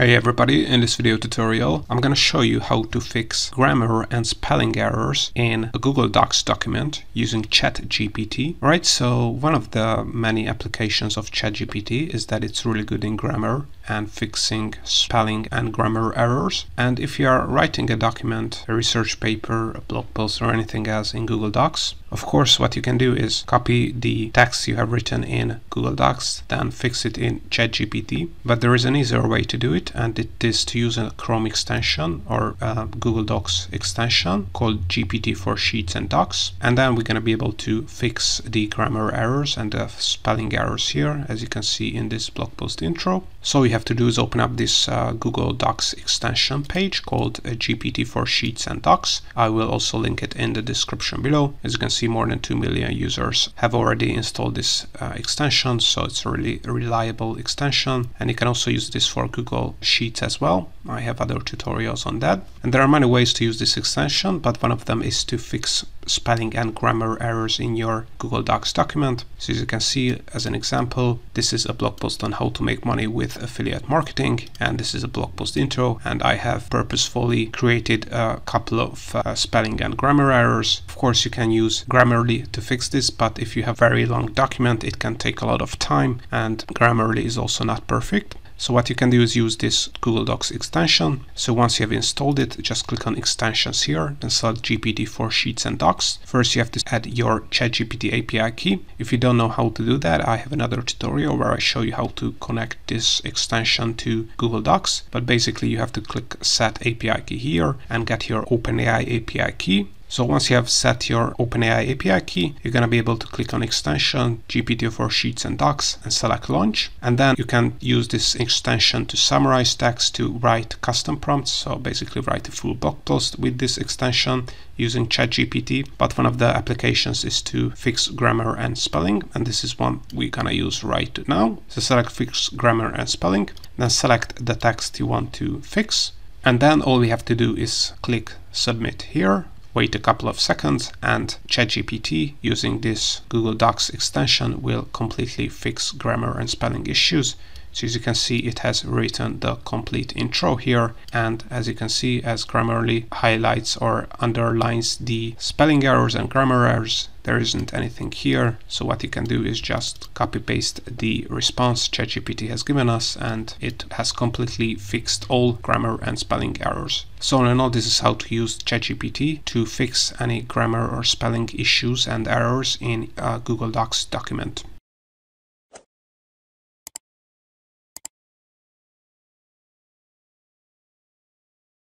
Hey everybody, in this video tutorial I'm to show you how to fix grammar and spelling errors in a Google Docs document using ChatGPT. Right, so one of the many applications of ChatGPT is that it's really good in grammar and fixing spelling and grammar errors. And if you are writing a document, a research paper, a blog post or anything else in Google Docs, of course, what you can do is copy the text you have written in Google Docs, then fix it in ChatGPT. But there is an easier way to do it, and it is to use a Chrome extension or Google Docs extension called GPT for Sheets and Docs. And then we're going to be able to fix the grammar errors and the spelling errors here, as you can see in this blog post intro. So you have to do is open up this uh, Google Docs extension page called uh, GPT for Sheets and Docs. I will also link it in the description below. As you can see, see more than 2 million users have already installed this uh, extension, so it's a really reliable extension. And you can also use this for Google Sheets as well. I have other tutorials on that. And there are many ways to use this extension, but one of them is to fix spelling and grammar errors in your Google Docs document. So as you can see, as an example, this is a blog post on how to make money with affiliate marketing, and this is a blog post intro, and I have purposefully created a couple of uh, spelling and grammar errors. Of course, you can use Grammarly to fix this, but if you have very long document, it can take a lot of time, and Grammarly is also not perfect. So what you can do is use this Google Docs extension. So once you have installed it, just click on extensions here and select GPT for Sheets and Docs. First, you have to add your ChatGPT API key. If you don't know how to do that, I have another tutorial where I show you how to connect this extension to Google Docs. But basically you have to click set API key here and get your OpenAI API key. So once you have set your OpenAI API key, you're going to be able to click on extension GPT for Sheets and Docs and select launch. And then you can use this extension to summarize text to write custom prompts. So basically write a full blog post with this extension using ChatGPT. But one of the applications is to fix grammar and spelling. And this is one we're going to use right now. So select fix grammar and spelling, then select the text you want to fix. And then all we have to do is click submit here wait a couple of seconds and ChatGPT using this Google Docs extension will completely fix grammar and spelling issues. So as you can see, it has written the complete intro here. And as you can see, as Grammarly highlights or underlines the spelling errors and grammar errors, there isn't anything here. So what you can do is just copy paste the response ChatGPT has given us and it has completely fixed all grammar and spelling errors. So in all, this is how to use ChatGPT to fix any grammar or spelling issues and errors in a Google Docs document.